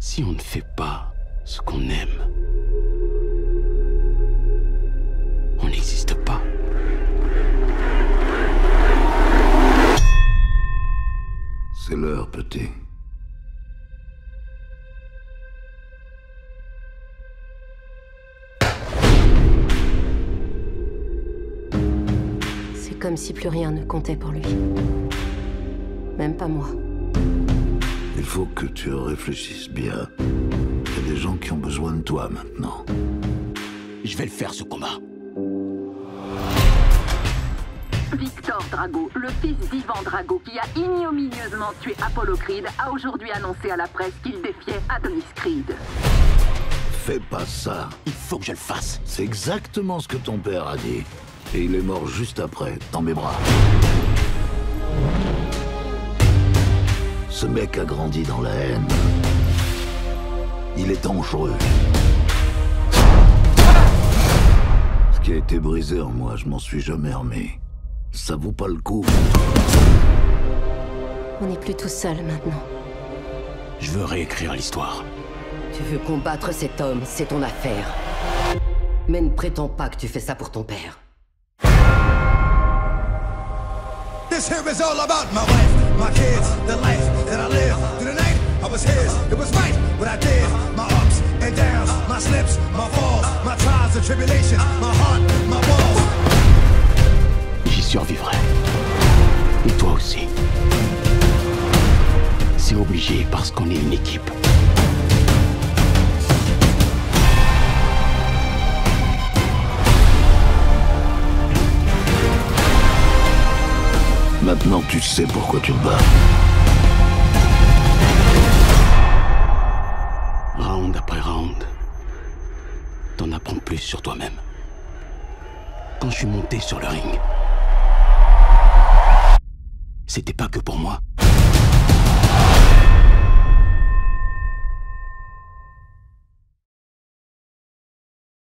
Si on ne fait pas ce qu'on aime, on n'existe pas. C'est l'heure, petit. C'est comme si plus rien ne comptait pour lui. Même pas moi. Il faut que tu réfléchisses bien. Il y a des gens qui ont besoin de toi maintenant. Je vais le faire, ce combat. Victor Drago, le fils d'Ivan Drago qui a ignominieusement tué Apollo Creed, a aujourd'hui annoncé à la presse qu'il défiait Adonis Creed. Fais pas ça. Il faut que je le fasse. C'est exactement ce que ton père a dit. Et il est mort juste après, dans mes bras. Ce mec a grandi dans la haine. Il est dangereux. Ce qui a été brisé en moi, je m'en suis jamais remis. Ça vaut pas le coup. On n'est plus tout seul maintenant. Je veux réécrire l'histoire. Tu veux combattre cet homme, c'est ton affaire. Mais ne prétends pas que tu fais ça pour ton père. This here is all about my wife, my kids, the life that I live. Through the night, I was his. It was right what I did. My ups and downs, my slips, my falls, my trials and tribulations, my heart, my walls. J'y survivrai. Et toi aussi. C'est obligé parce qu'on est une équipe. Maintenant, tu sais pourquoi tu te bats. Round après round, t'en apprends plus sur toi-même. Quand je suis monté sur le ring, c'était pas que pour moi.